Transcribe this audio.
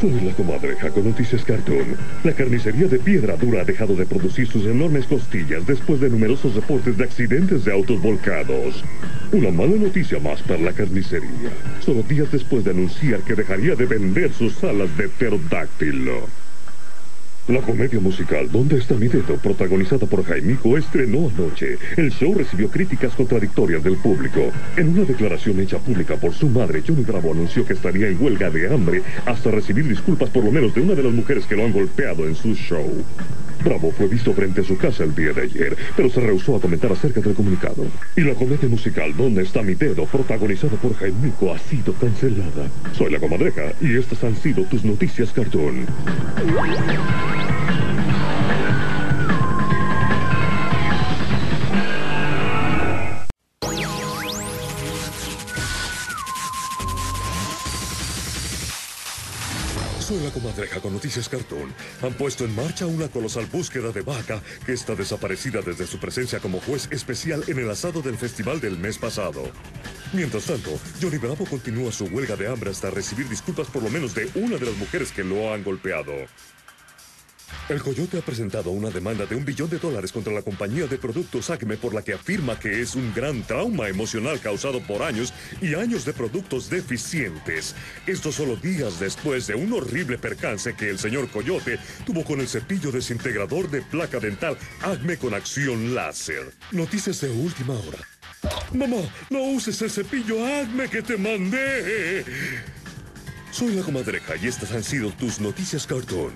Soy la comadreja con Noticias Cartoon. La carnicería de Piedra Dura ha dejado de producir sus enormes costillas después de numerosos reportes de accidentes de autos volcados. Una mala noticia más para la carnicería. Solo días después de anunciar que dejaría de vender sus alas de pterodáctilo. La comedia musical ¿Dónde está mi dedo? protagonizada por Jaimico estrenó anoche. El show recibió críticas contradictorias del público. En una declaración hecha pública por su madre, Johnny Bravo anunció que estaría en huelga de hambre hasta recibir disculpas por lo menos de una de las mujeres que lo han golpeado en su show. Bravo fue visto frente a su casa el día de ayer, pero se rehusó a comentar acerca del comunicado. Y la comedia musical ¿Dónde está mi dedo? protagonizada por Jaimico ha sido cancelada. Soy la comadreja y estas han sido tus noticias Soy la comadreja con Noticias Cartoon. Han puesto en marcha una colosal búsqueda de Vaca, que está desaparecida desde su presencia como juez especial en el asado del festival del mes pasado. Mientras tanto, Johnny Bravo continúa su huelga de hambre hasta recibir disculpas por lo menos de una de las mujeres que lo han golpeado. El Coyote ha presentado una demanda de un billón de dólares contra la compañía de productos Acme por la que afirma que es un gran trauma emocional causado por años y años de productos deficientes. Esto solo días después de un horrible percance que el señor Coyote tuvo con el cepillo desintegrador de placa dental Acme con acción láser. Noticias de última hora. Mamá, no uses el cepillo Acme que te mandé. Soy la comadreja y estas han sido tus noticias cartoon.